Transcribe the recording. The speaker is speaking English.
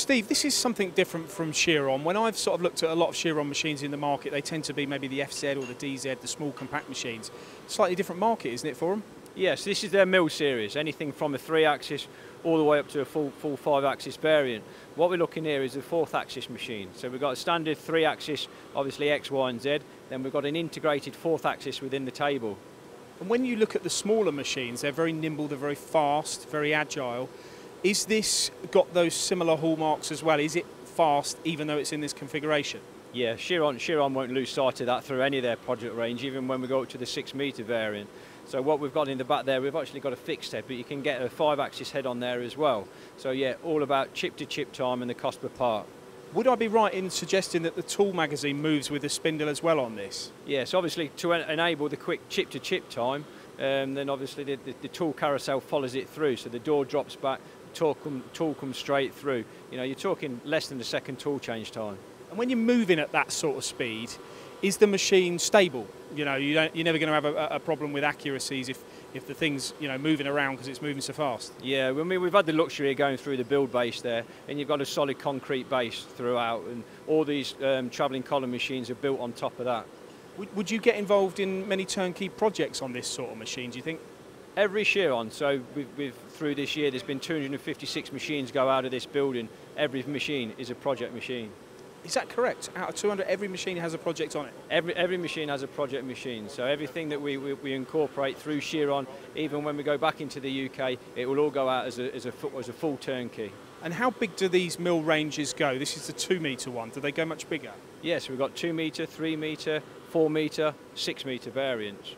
Steve, this is something different from Chiron. When I've sort of looked at a lot of Chiron machines in the market, they tend to be maybe the FZ or the DZ, the small compact machines. Slightly different market, isn't it, for them? Yes, this is their mill series, anything from a three axis all the way up to a full, full five axis variant. What we're looking here is a fourth axis machine. So we've got a standard three axis, obviously X, Y and Z, then we've got an integrated fourth axis within the table. And when you look at the smaller machines, they're very nimble, they're very fast, very agile. Is this got those similar hallmarks as well? Is it fast even though it's in this configuration? Yeah, Chiron, Chiron won't lose sight of that through any of their project range, even when we go up to the six metre variant. So what we've got in the back there, we've actually got a fixed head, but you can get a five axis head on there as well. So yeah, all about chip to chip time and the cost per part. Would I be right in suggesting that the tool magazine moves with the spindle as well on this? Yes, obviously to en enable the quick chip to chip time, um, then obviously the, the, the, tool carousel follows it through. So the door drops back, tool, come, tool comes straight through. You know, you're talking less than a second tool change time. And when you're moving at that sort of speed, is the machine stable? You know, you don't, you're never going to have a, a, problem with accuracies if, if the thing's you know moving around because it's moving so fast. Yeah, I mean we've had the luxury of going through the build base there, and you've got a solid concrete base throughout, and all these um, travelling column machines are built on top of that. Would, would you get involved in many turnkey projects on this sort of machine? Do you think? Every Chiron. So we've, we've, through this year, there's been 256 machines go out of this building. Every machine is a project machine. Is that correct? Out of 200, every machine has a project on it? Every, every machine has a project machine. So everything that we, we, we incorporate through Chiron, even when we go back into the UK, it will all go out as a, as a, as a full turnkey. And how big do these mill ranges go? This is the two metre one. Do they go much bigger? Yes, we've got two metre, three metre, four metre, six metre variants.